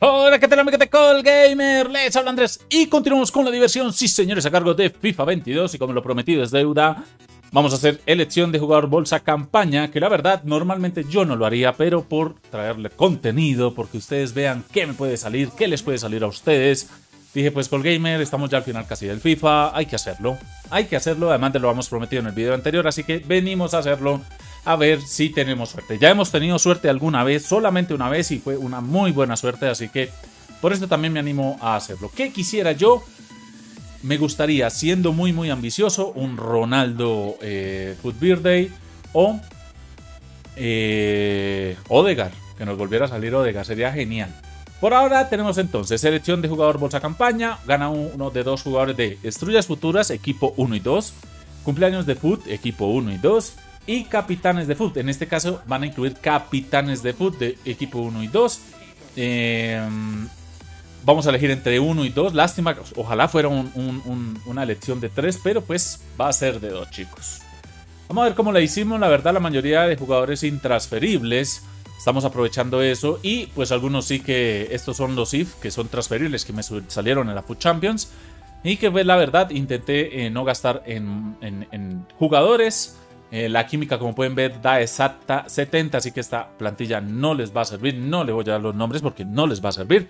Hola, ¿qué tal amigos de Call Gamer? Les habla Andrés y continuamos con la diversión, sí señores, a cargo de FIFA 22 y como lo prometido es deuda, vamos a hacer elección de jugador bolsa campaña, que la verdad normalmente yo no lo haría, pero por traerle contenido, porque ustedes vean qué me puede salir, qué les puede salir a ustedes, dije pues Call Gamer, estamos ya al final casi del FIFA, hay que hacerlo, hay que hacerlo, además de lo hemos prometido en el video anterior, así que venimos a hacerlo a ver si tenemos suerte. Ya hemos tenido suerte alguna vez, solamente una vez y fue una muy buena suerte, así que por eso también me animo a hacerlo. ¿Qué quisiera yo? Me gustaría, siendo muy muy ambicioso, un Ronaldo eh, Birthday o eh, Odegar, que nos volviera a salir Odegar, sería genial. Por ahora tenemos entonces selección de jugador bolsa campaña, gana uno de dos jugadores de Estrellas Futuras, equipo 1 y 2, cumpleaños de Foot, equipo 1 y 2, y capitanes de foot. En este caso van a incluir capitanes de foot de equipo 1 y 2. Em, vamos a elegir entre 1 y 2. Lástima, ojalá fuera una elección de 3, pero pues va a ser de 2 chicos. Vamos a ver cómo la hicimos. La verdad la mayoría de jugadores intransferibles. Estamos aprovechando eso y pues algunos sí que estos son los IF que son transferibles que me salieron en la Foot Champions. Y que pues, la verdad intenté eh, no gastar en jugadores eh, la química, como pueden ver, da exacta 70, así que esta plantilla no les va a servir. No le voy a dar los nombres porque no les va a servir.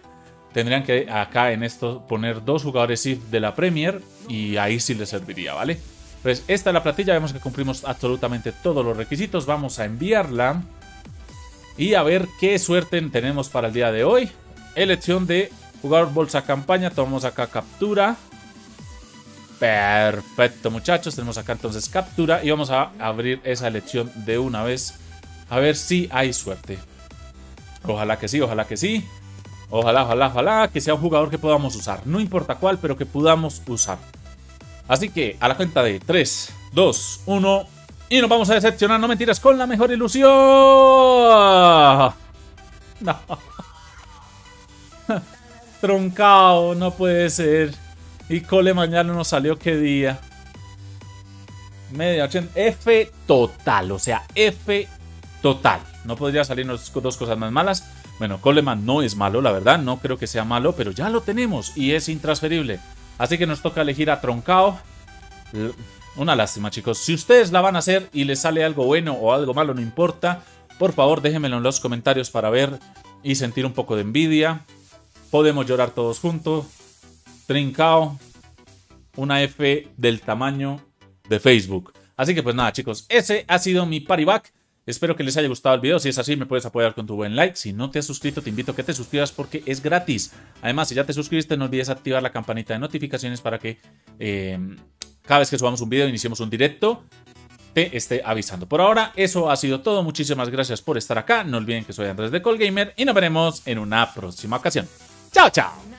Tendrían que acá en esto poner dos jugadores IF de la Premier y ahí sí les serviría, ¿vale? Pues esta es la plantilla, vemos que cumplimos absolutamente todos los requisitos. Vamos a enviarla y a ver qué suerte tenemos para el día de hoy. Elección de jugador bolsa campaña, tomamos acá captura. Perfecto, muchachos. Tenemos acá entonces captura y vamos a abrir esa elección de una vez. A ver si hay suerte. Ojalá que sí, ojalá que sí. Ojalá, ojalá, ojalá que sea un jugador que podamos usar. No importa cuál, pero que podamos usar. Así que a la cuenta de 3, 2, 1 y nos vamos a decepcionar, no mentiras, con la mejor ilusión. No. Troncao, no puede ser. Y Cole mañana nos salió qué día. Media 80. F total, o sea, F total. No podría salirnos dos cosas más malas. Bueno, Coleman no es malo, la verdad, no creo que sea malo, pero ya lo tenemos y es intransferible. Así que nos toca elegir a Troncao. Una lástima, chicos. Si ustedes la van a hacer y les sale algo bueno o algo malo, no importa. Por favor, déjenmelo en los comentarios para ver y sentir un poco de envidia. Podemos llorar todos juntos trincao una F del tamaño de Facebook. Así que pues nada chicos, ese ha sido mi pariback. Espero que les haya gustado el video. Si es así, me puedes apoyar con tu buen like. Si no te has suscrito, te invito a que te suscribas porque es gratis. Además, si ya te suscribiste, no olvides activar la campanita de notificaciones para que eh, cada vez que subamos un video, iniciemos un directo, te esté avisando. Por ahora, eso ha sido todo. Muchísimas gracias por estar acá. No olviden que soy Andrés de Colgamer y nos veremos en una próxima ocasión. ¡Chao, chao!